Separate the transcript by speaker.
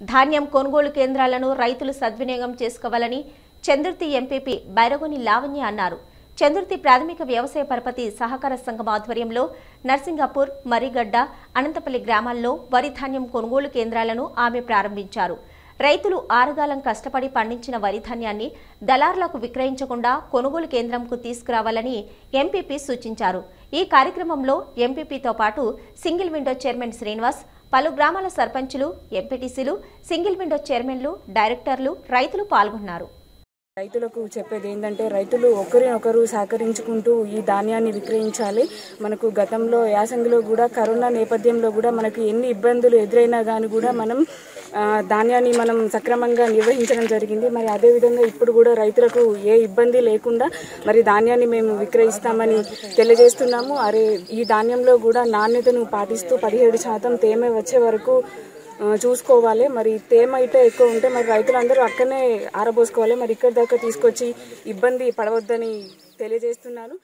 Speaker 1: ధాన్యం కొనుగోలు కేంద్రాలను రైతులు సద్వినియోగం చేసుకోవాలని చంద్రుతి ఎంపీపీ బైరగోని లావణ్య అన్నారు. చంద్రుతి ప్రాథమిక వ్యవసాయ పరపతి సహకార సంఘం ఆధ్వర్యంలో నర్సింగాపూర్ మరిగడ్డ అనంతపల్లి గ్రామాల్లో వరి ధాన్యం కొనుగోలు కేంద్రాలను ఆమె ప్రారంభించారు. రైతులు ఆరుగాలం కష్టపడి పండించిన వరి ధాన్యాన్ని దళారులకు విక్రయించకుండా కొనుగోలు కేంద్రంకు తీసుకురావాలని ఎంపీపీ సూచించారు. ఈ కార్యక్రమంలో ఎంపీపీతో పాటు సింగిల్ విండో చైర్మన్ శ్రీనివాస్ పలు గ్రామాల సర్పంచులు ఎంపీటీసీలు సింగిల్ విండో చైర్మన్లు డైరెక్టర్లు రైతులు పాల్గొన్నారు.
Speaker 2: రైతులకు చెప్పేది ఏంటంటే రైతులు ఒకరినొకరు సహకరించుకుంటూ ఈ ధాన్యాన్ని విక్రయించాలి. మనకు గతంలో యాసంగిలో కూడా కరోనా నేపథ్యంలో కూడా మనకు ఎన్ని ఇబ్బందులు ఎదురైనా కానీ కూడా మనం ధాన్యాన్ని మనం సక్రమంగా నిర్వహించడం జరిగింది. మరి అదేవిధంగా ఇప్పుడు కూడా రైతులకు ఏ ఇబ్బంది లేకుండా మరి ధాన్యాన్ని మేము విక్రయిస్తామని తెలియజేస్తున్నాము. అరే ఈ ధాన్యంలో కూడా నాణ్యతను పాటిస్తూ పదిహేడు శాతం తేమ వచ్చే వరకు చూసుకోవాలి. మరి తేమ అయితే ఎక్కువ ఉంటే మరి రైతులందరూ అక్కడనే ఆరబోసుకోవాలి. మరి ఇక్కడి దాకా తీసుకొచ్చి ఇబ్బంది పడవద్దని తెలియజేస్తున్నాను.